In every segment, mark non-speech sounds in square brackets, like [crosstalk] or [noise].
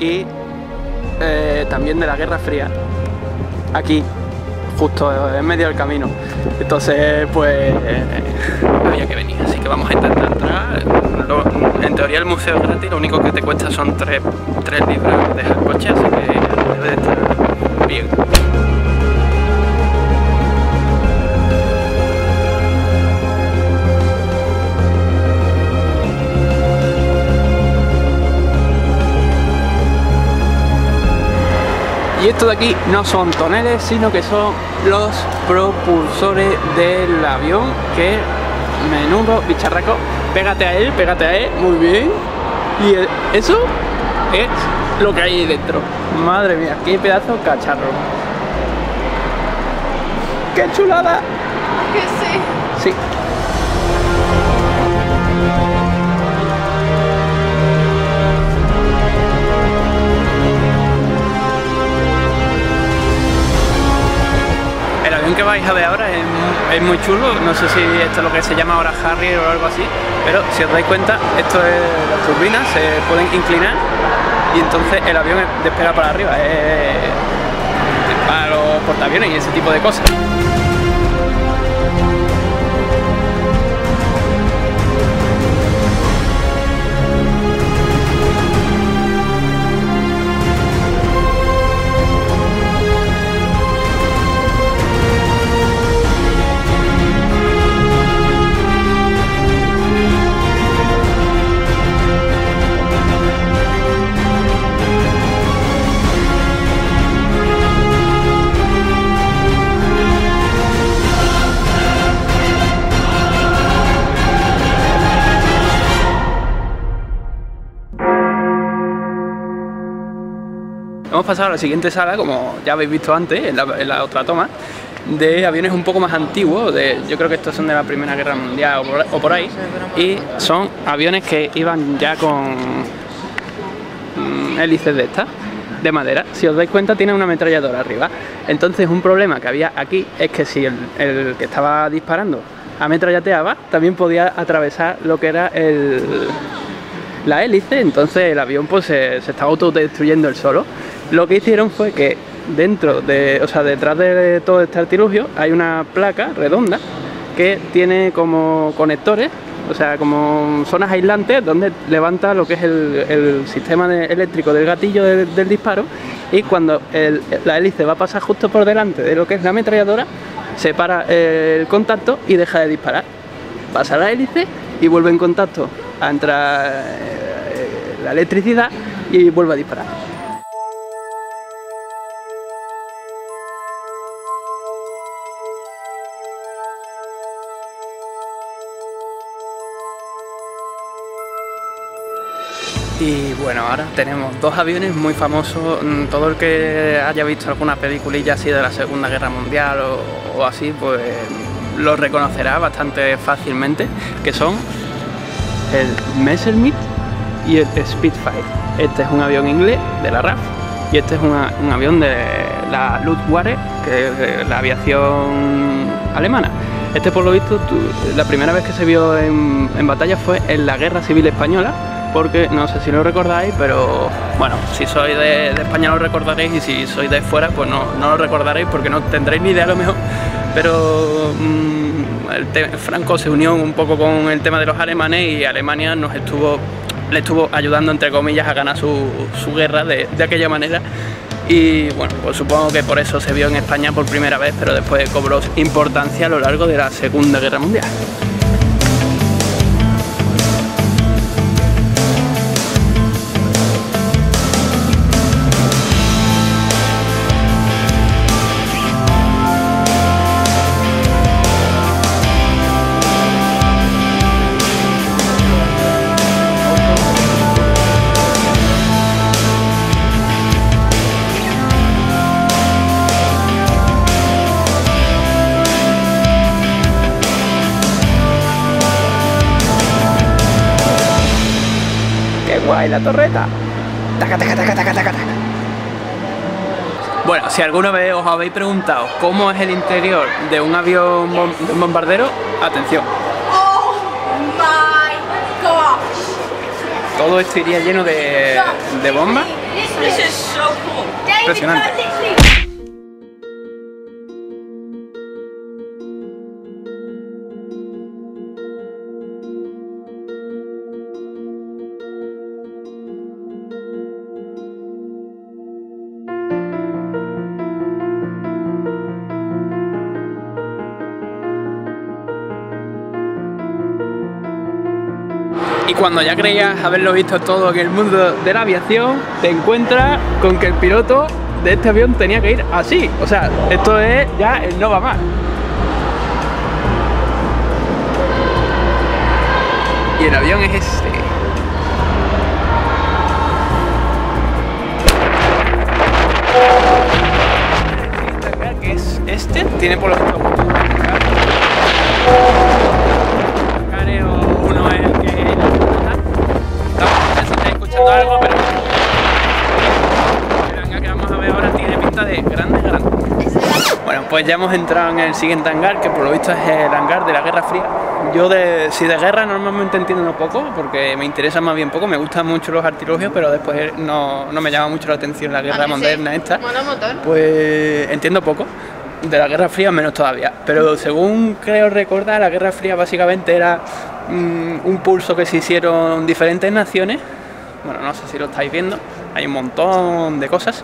y eh, también de la Guerra Fría, aquí, justo en medio del camino. Entonces, pues había que venir, así que vamos a intentar entrar. en teoría el museo es gratis, lo único que te cuesta son 3, libras dejar el coche, así que debe de estar bien. Y esto de aquí no son toneles, sino que son los propulsores del avión, que menudo bicharraco. Pégate a él, pégate a él, muy bien. Y eso es lo que hay dentro. Madre mía, qué pedazo cacharro. ¡Qué chulada! Que sí. Sí. Que vais a ver ahora es, muy chulo, no sé si esto es lo que se llama ahora Harrier o algo así, pero si os dais cuenta, esto es las turbinas, se pueden inclinar y entonces el avión despega para arriba, es para los portaaviones y ese tipo de cosas. Hemos pasado a la siguiente sala, como ya habéis visto antes, en la, otra toma, de aviones un poco más antiguos, de, yo creo que estos son de la Primera Guerra Mundial o por, ahí, y son aviones que iban ya con mm, hélices de estas, de madera. Si os dais cuenta tiene una ametralladora arriba. Entonces un problema que había aquí es que si el, que estaba disparando ametrallateaba, también podía atravesar lo que era el, la hélice, entonces el avión pues se, se estaba autodestruyendo el solo. Lo que hicieron fue que dentro de, o sea, detrás de todo este artilugio hay una placa redonda que tiene como conectores, o sea, como zonas aislantes donde levanta lo que es el, sistema eléctrico del gatillo del disparo y cuando la hélice va a pasar justo por delante de lo que es la ametralladora, se para el contacto y deja de disparar. Pasa la hélice y vuelve en contacto a entrar eh, la electricidad y vuelve a disparar. Bueno, ahora tenemos dos aviones muy famosos. Mm, todo el que haya visto alguna peliculilla así de la Segunda Guerra Mundial o, así, pues lo reconocerá bastante fácilmente, que son el Messerschmitt y el Spitfire. Este es un avión inglés de la RAF y este es un avión de la Luftwaffe, que es la aviación alemana. Este por lo visto, la primera vez que se vio en, en batalla fue en la Guerra Civil Española porque no sé si lo recordáis, pero bueno, si sois de, España lo recordaréis y si sois de fuera pues no, lo recordaréis porque no tendréis ni idea a lo mejor, pero mm, el Franco se unió un poco con el tema de los alemanes y Alemania nos estuvo le estuvo ayudando entre comillas a ganar su, guerra de, de, aquella manera y bueno, pues supongo que por eso se vio en España por primera vez, pero después cobró importancia a lo largo de la Segunda Guerra Mundial. La torreta. Bueno, si alguna vez os habéis preguntado cómo es el interior de un avión bombardero, atención. Oh my todo esto iría lleno de, de bombas. Impresionante. Cuando ya creías haberlo visto todo en el mundo de la aviación, te encuentras con que el piloto de este avión tenía que ir así. O sea, esto es ya el no va más. Y el avión es este. que es este, tiene por los pues ya hemos entrado en el siguiente hangar, que por lo visto es el hangar de la Guerra Fría. Yo de, si de guerra normalmente entiendo un poco, porque me interesa más bien poco, me gustan mucho los artilugios, pero después no, no me llama mucho la atención la guerra moderna esta. Pues entiendo poco de la Guerra Fría menos todavía. Pero según creo recordar, la Guerra Fría básicamente era mm, un pulso que se hicieron diferentes naciones bueno, no sé si lo estáis viendo, hay un montón de cosas.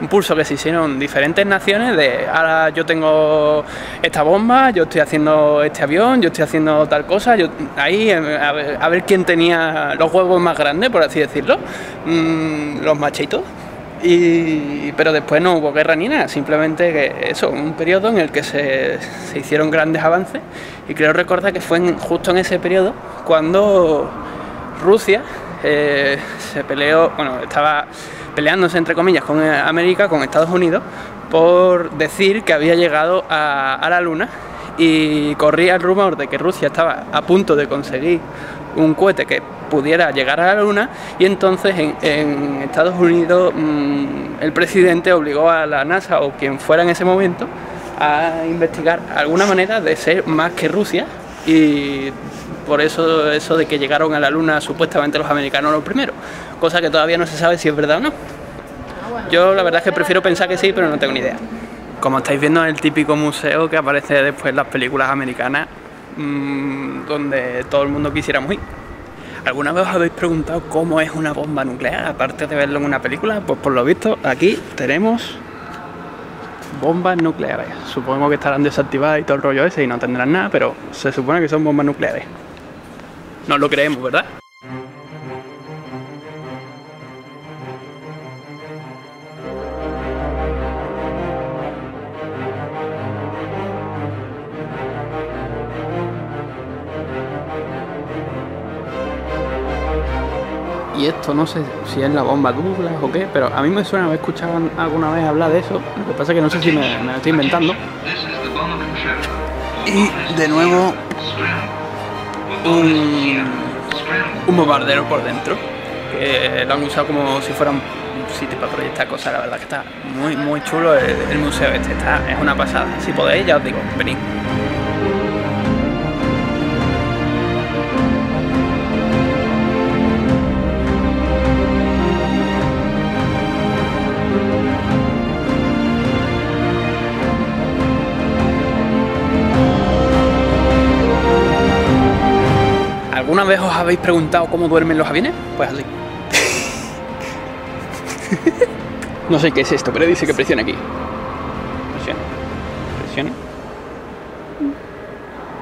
Un pulso que se hicieron diferentes naciones de ahora yo tengo esta bomba, yo estoy haciendo este avión, yo estoy haciendo tal cosa, yo ahí eh, a ver, quién tenía los huevos más grandes, por así decirlo, mm, los machitos. Y, pero después no hubo guerra ni nada, simplemente que eso, un periodo en el que se, se hicieron grandes avances y creo recordar que fue justo en ese periodo cuando Rusia eh, se peleó, bueno, estaba peleándose entre comillas con América, con Estados Unidos, por decir que había llegado a, la Luna y corría el rumor de que Rusia estaba a punto de conseguir un cohete que pudiera llegar a la Luna y entonces en, Estados Unidos mm, el presidente obligó a la NASA o quien fuera en ese momento a investigar alguna manera de ser más que Rusia y por eso eso de que llegaron a la luna supuestamente los americanos los primeros, cosa que todavía no se sabe si es verdad o no. Yo la verdad es que prefiero pensar que sí, pero no tengo ni idea. Como estáis viendo es el típico museo que aparece después en las películas americanas, mmm, donde todo el mundo quisiéramos ir. ¿Alguna vez os habéis preguntado cómo es una bomba nuclear, aparte de verlo en una película? Pues por lo visto aquí tenemos bombas nucleares. Supongo que estarán desactivadas y todo el rollo ese y no tendrán nada, pero se supone que son bombas nucleares. No lo creemos, ¿verdad? y esto no sé si es la bomba Douglas o qué, pero a mí me suena haber escuchado alguna vez hablar de eso. Lo que pasa es que no sé si me, me lo estoy inventando. Y de nuevo un, un bombardero por dentro, que lo han usado como si fuera un sitio para proyectar cosas. La verdad que está muy, muy chulo el, museo este, está, es una pasada. Si podéis, ya os digo, venid. ¿Alguna vez os habéis preguntado cómo duermen los aviones? Pues así. [laughs] no sé qué es esto, pero dice que presione aquí. Presione. Presione.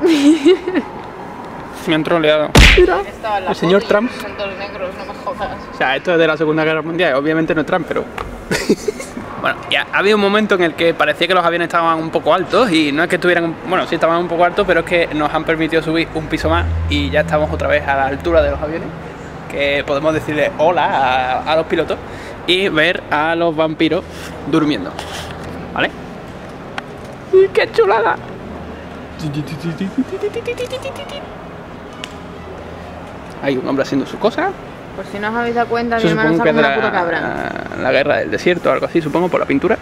[laughs] Me han troleado. Mira, el señor Trump. O sea, esto es de la Segunda Guerra Mundial. Obviamente no es Trump, pero... [laughs] Bueno, ya había un momento en el que parecía que los aviones estaban un poco altos y no es que estuvieran, bueno, sí estaban un poco altos, pero es que nos han permitido subir un piso más y ya estamos otra vez a la altura de los aviones, que podemos decirle hola a, los pilotos y ver a los vampiros durmiendo, ¿vale? ¡Qué chulada! Hay un hombre haciendo sus cosas por si no os habéis dado cuenta, mi hermano está como una puta cabra. La guerra del desierto o algo así, supongo, por la pintura.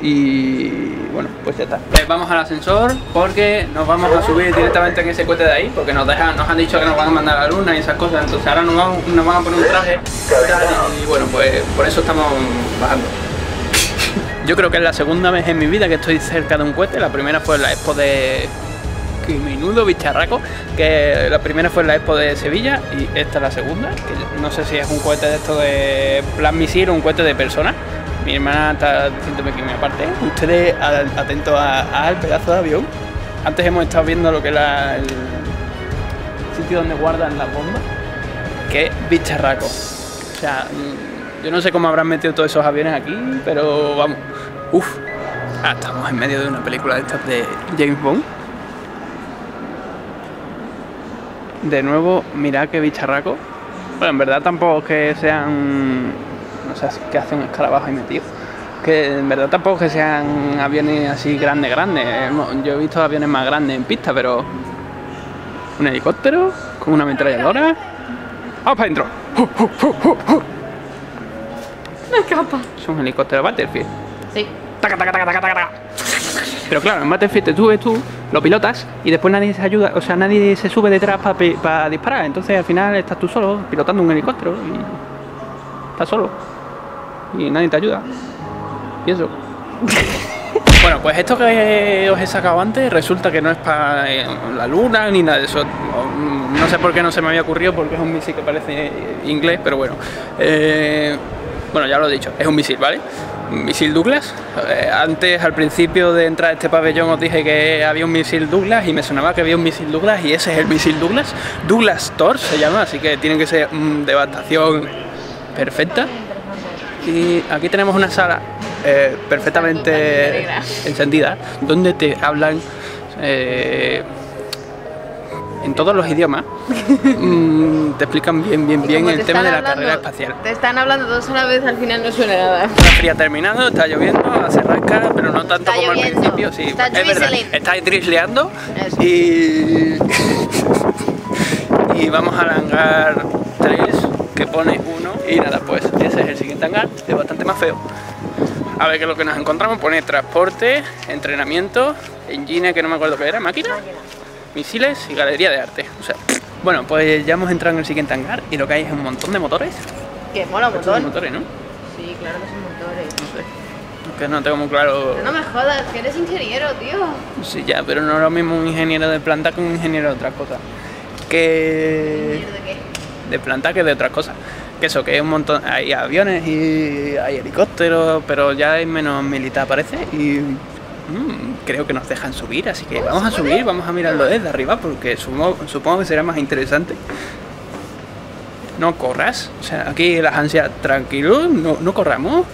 y bueno, pues ya está. Eh, vamos al ascensor porque nos vamos a subir directamente en ese cohete de ahí porque nos dejan, nos han dicho que nos van a mandar a la luna y esas cosas, entonces ahora nos, vamos, nos van a poner un traje y bueno, pues por eso estamos bajando. Yo creo que es la segunda vez en mi vida que estoy cerca de un cohete, la primera fue en la expo de que menudo bicharraco, que la primera fue la Expo de Sevilla y esta es la segunda, que no sé si es un cohete de esto de plan misil o un cohete de personas. Mi hermana está diciéndome que me aparte, ustedes atentos al pedazo de avión. Antes hemos estado viendo lo que es el sitio donde guardan las bombas, que bicharraco. O sea, yo no sé cómo habrán metido todos esos aviones aquí, pero vamos, uff, ah, estamos en medio de una película de estas de James Bond. De nuevo, mirad qué bicharraco. Bueno, en verdad tampoco es que sean. No sé qué hace un escarabajo ahí metido. Que en verdad tampoco es que sean aviones así grandes, grandes. Yo he visto aviones más grandes en pista, pero. Un helicóptero con una ametralladora. ¡Vamos para adentro! Me escapa. Es un helicóptero Battlefield. Sí. Taca, taca, taca, taca, taca. Pero claro, en Battlefield te subes tú, lo pilotas y después nadie se ayuda, o sea, nadie se sube detrás para disparar. Entonces al final estás tú solo pilotando un helicóptero y estás solo y nadie te ayuda. Y eso. [laughs] bueno, pues esto que os he sacado antes resulta que no es para eh, la luna ni nada de eso. No sé por qué no se me había ocurrido porque es un misil que parece inglés, pero bueno. Eh, bueno, ya lo he dicho, es un misil, ¿vale? misil Douglas. Eh, antes, al principio de entrar a este pabellón, os dije que había un misil Douglas y me sonaba que había un misil Douglas y ese es el misil Douglas. Douglas Thor se llama, así que tiene que ser de devastación perfecta. Y aquí tenemos una sala eh, perfectamente encendida donde te hablan. Eh, en todos los idiomas, [laughs] mm, te explican bien, bien, bien el tema de la carrera espacial. Te están hablando dos a la vez, al final no suena nada. La fría terminado, está lloviendo, hace rasca, pero no tanto como al principio. Sí, está es verdad, está drisleando y... [laughs] y vamos al hangar 3 que pone 1 y nada, pues ese es el siguiente hangar, es bastante más feo. A ver qué es lo que nos encontramos, pone transporte, entrenamiento, engine que no me acuerdo qué era, máquina misiles y galería de arte. O sea, bueno, pues ya hemos entrado en el siguiente hangar y lo que hay es un montón de motores. Que mola un montón. motores, ¿no? Sí, claro que son motores. No sé. Que no tengo muy claro. no me jodas, que eres ingeniero, tío. Sí, ya, pero no es lo mismo un ingeniero de planta que un ingeniero de otras cosas. Que. ¿Ingeniero de qué? De planta que de otras cosas. Que eso, que hay un montón. Hay aviones y hay helicópteros, pero ya hay menos militar, parece. Y Mm, creo que nos dejan subir, así que vamos a subir, vamos a mirarlo desde arriba porque supongo, que será más interesante. No corras, o sea, aquí las ansias, tranquilo, no, no corramos.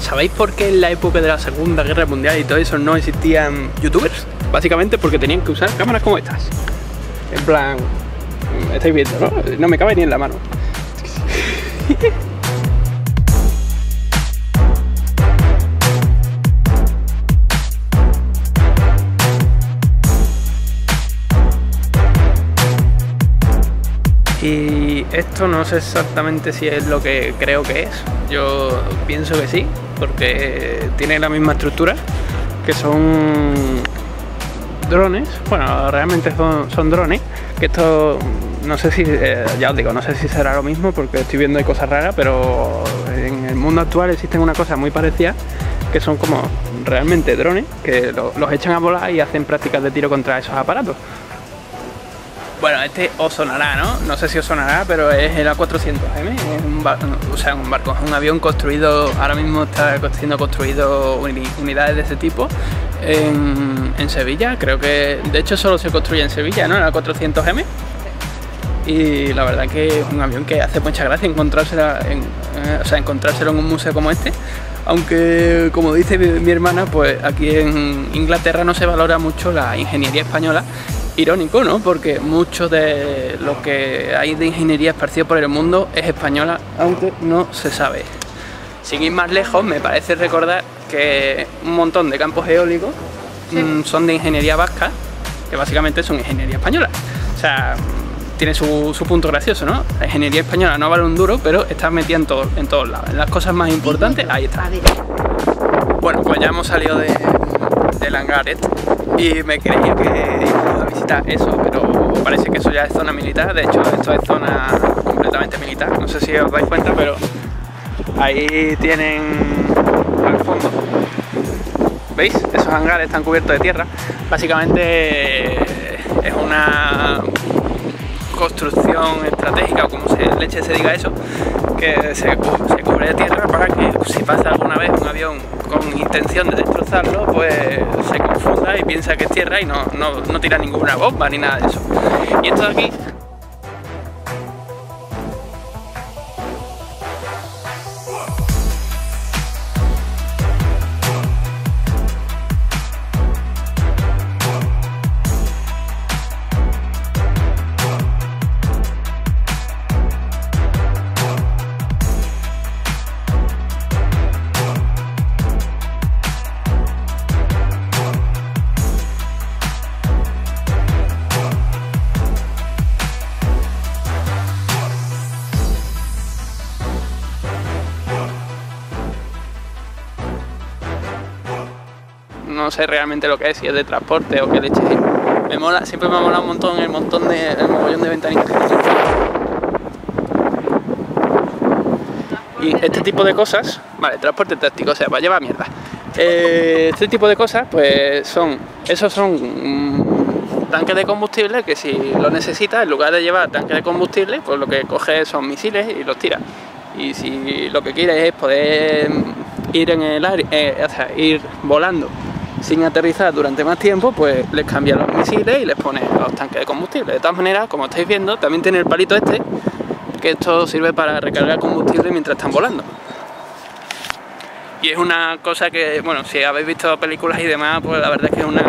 ¿Sabéis por qué en la época de la Segunda Guerra Mundial y todo eso no existían youtubers? Básicamente porque tenían que usar cámaras como estas. En plan, estáis viendo, ¿no? No me cabe ni en la mano. Y esto no sé exactamente si es lo que creo que es. Yo pienso que sí, porque tiene la misma estructura, que son drones, bueno, realmente son, drones, que esto no sé si, eh, ya os digo, no sé si será lo mismo porque estoy viendo cosas raras, pero en el mundo actual existen una cosa muy parecida que son como realmente drones que los echan a volar y hacen prácticas de tiro contra esos aparatos. Bueno, este os sonará, ¿no? No sé si os sonará, pero es el A400M, es un barco, un avión construido, ahora mismo está siendo construido unidades de ese tipo en, Sevilla, creo que de hecho solo se construye en Sevilla, ¿no? El A400M. Y la verdad que es un avión que hace mucha gracia encontrárselo en, eh, o sea, encontrárselo en un museo como este. Aunque, como dice mi hermana, pues aquí en Inglaterra no se valora mucho la ingeniería española irónico, ¿no? Porque mucho de lo que hay de ingeniería esparcido por el mundo es española, aunque no se sabe. Sin ir más lejos, me parece recordar que un montón de campos eólicos mm, son de ingeniería vasca, que básicamente son ingeniería española. O sea, tiene su, su punto gracioso, ¿no? La ingeniería española no vale un duro, pero está metida en, todo- en todos lados. En las cosas más importantes, ahí está. Bueno, pues ya hemos salido de, del hangar este, y me creía que íbamos a visitar eso, pero parece que eso ya es zona militar. De hecho, esto es zona completamente militar. No sé si os dais cuenta, pero ahí tienen al fondo. ¿Veis? Esos hangares están cubiertos de tierra. Básicamente es una construcción estratégica, o como se leche se diga eso, que se, se cubre de tierra para que si pasa alguna vez un avión con intención de destrozarlo, pues se y piensa que es tierra y no, no, no tira ninguna bomba ni nada de eso. Y esto de aquí no sé realmente lo que es, si es de transporte o qué leche es. Me mola, siempre me ha molado un montón el montón de el mogollón de tiene. Y este tipo de cosas, vale, transporte táctico, o sea, para llevar mierda. Eh, este tipo de cosas, pues son, esos son mm, tanques de combustible que si lo necesitas, en lugar de llevar tanques de combustible, pues lo que coges son misiles y los tiras. Y si lo que quieres es poder ir en el aire, eh, o sea, ir volando sin aterrizar durante más tiempo, pues les cambias los misiles y les pones los tanques de combustible. De todas maneras, como estáis viendo, también tiene el palito este, que esto sirve para recargar combustible mientras están volando. Y es una cosa que, bueno, si habéis visto películas y demás, pues la verdad es que es una,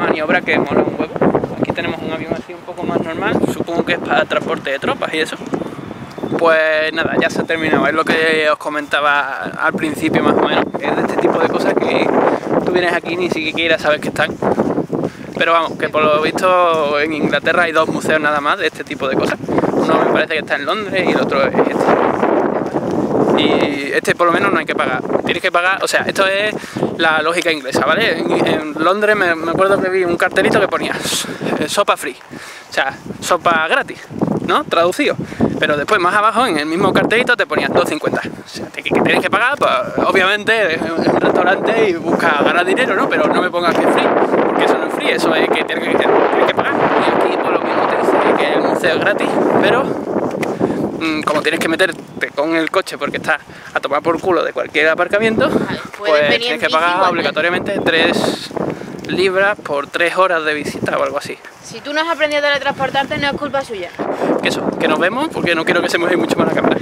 maniobra que mola un huevo. Aquí tenemos un avión así un poco más normal, supongo que es para transporte de tropas y eso. Pues nada, ya se ha terminado, es lo que os comentaba al principio más o menos, es de este tipo de cosas que vienes aquí ni siquiera sabes que están. Pero vamos, que por lo visto en Inglaterra hay dos museos nada más de este tipo de cosas. Uno me parece que está en Londres y el otro es este. Y este por lo menos no hay que pagar. Tienes que pagar, o sea, esto es la lógica inglesa, ¿vale? En, Londres me, me acuerdo que vi un cartelito que ponía eh, sopa free, o sea, sopa gratis, ¿no? Traducido. Pero después más abajo en el mismo cartelito te ponía 2.50. O sea, que, tienes que pagar, pues obviamente es un es un restaurante y busca ganar dinero, ¿no? Pero no me pongas que es free, porque eso no es free, eso es que tienes que, tienes que pagar. Y aquí por lo mismo te dice que el museo es gratis, pero mm, como tienes que meterte con el coche porque estás a tomar por culo de cualquier aparcamiento, pues en tienes que pagar obligatoriamente 3 libras por 3 horas de visita o algo así. Si tú no has aprendido a teletransportarte, no es culpa suya. Que eso, que nos vemos porque no quiero que se mueva mucho más la cámara.